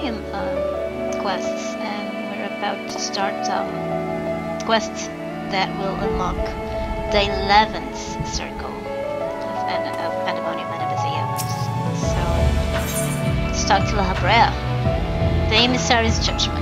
Pandemonium uh, quests, and we're about to start um, quests that will unlock the 11th circle of, Pan- of Pandemonium Anabaseios. So, let's talk to Lahabrea, the emissary's judgment.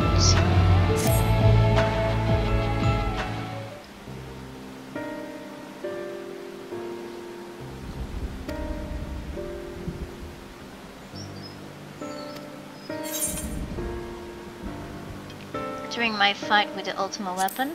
During my fight with the ultimate weapon,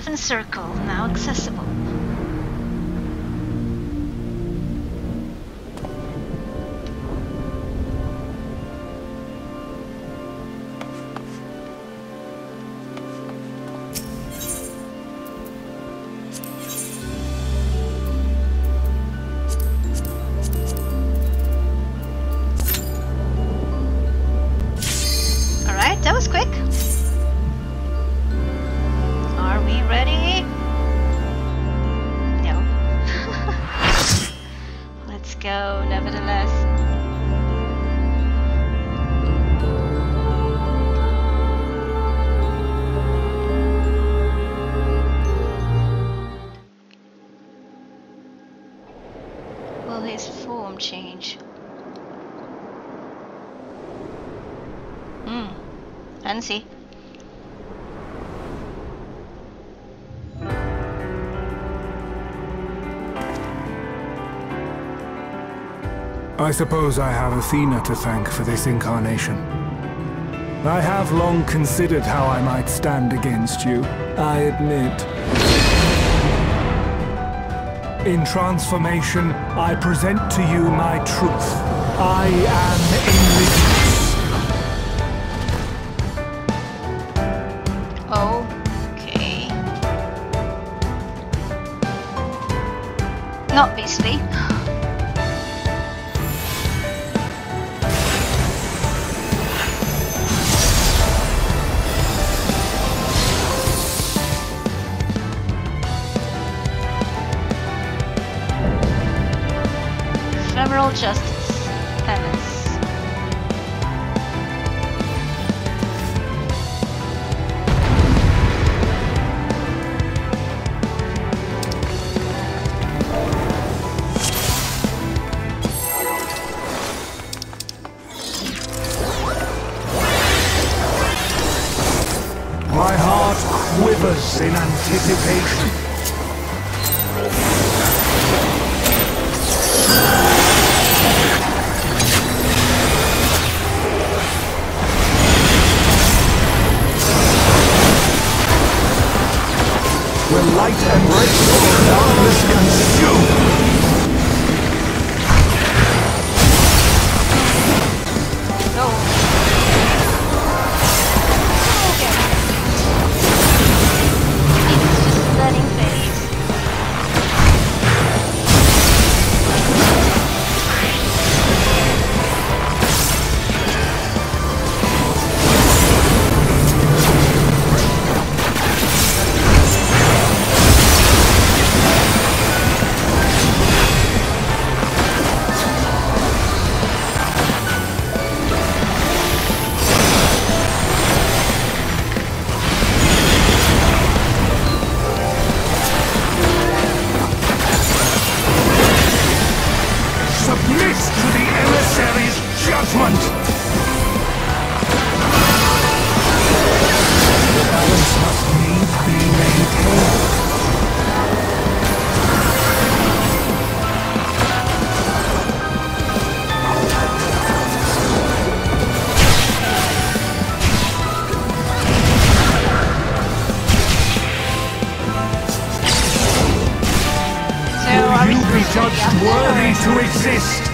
11 Circle, now accessible. Form change? Hmm. Fancy. I suppose I have Athena to thank for this incarnation. I have long considered how I might stand against you, I admit. In transformation, I present to you my truth. I am Elidibus. Okay. Not beastly. Ephemeral judged worthy to exist?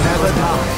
Never die.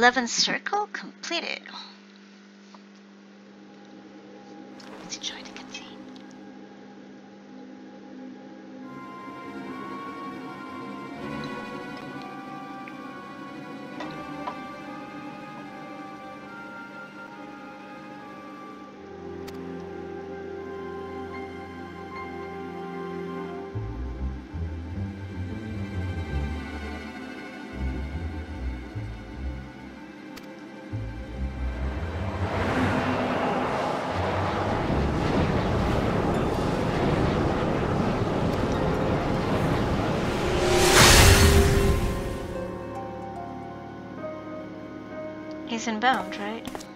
11th circle completed. Let's he's inbound, right?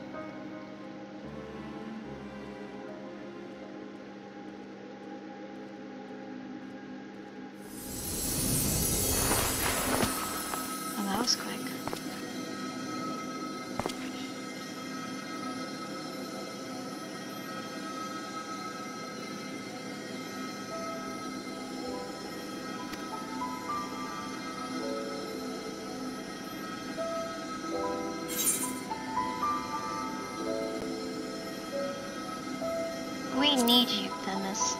We need you, Themis.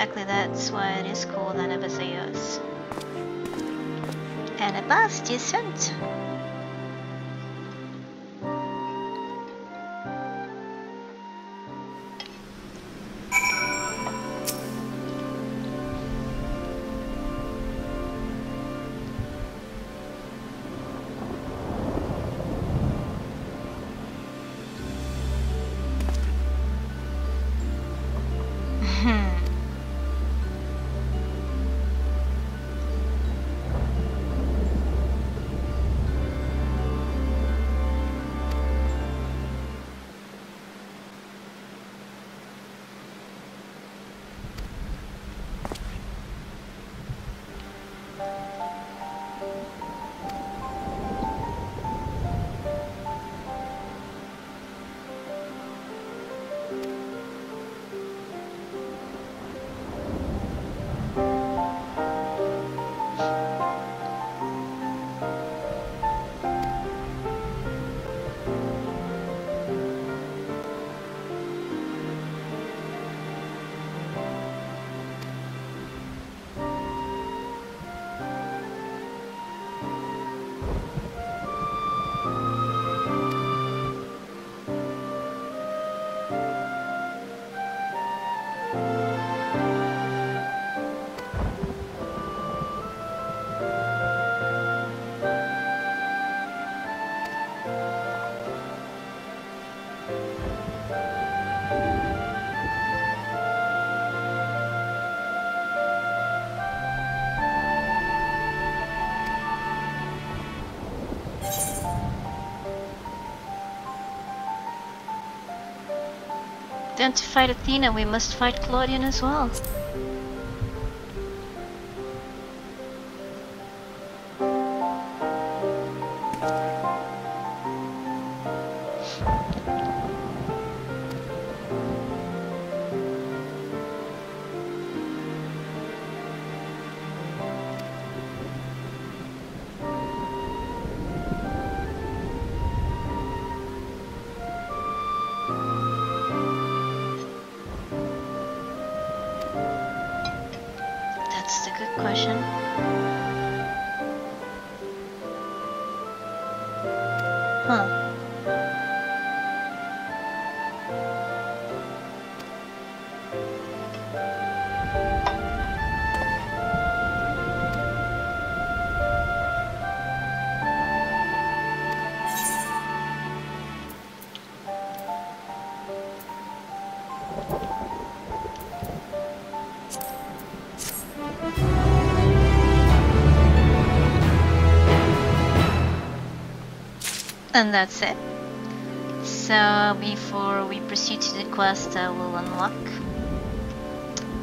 Exactly, that's why it is called Anabaseios. Anabas descent. To fight Athena, we must fight Claudian as well. And that's it. So before we proceed to the quest, I will unlock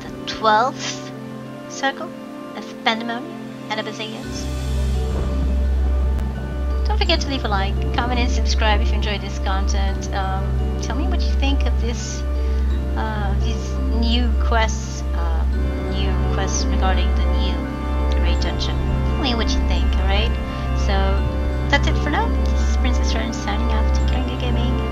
the 12th circle of Pandemonium Anabaseios. Don't forget to leave a like, comment and subscribe if you enjoyed this content. Um, tell me what you think of this, uh, these new quests, uh, new quests regarding the new Raid Dungeon. Tell me what you think, alright? So that's it for now. Princess Farron signing off. Take care and good gaming.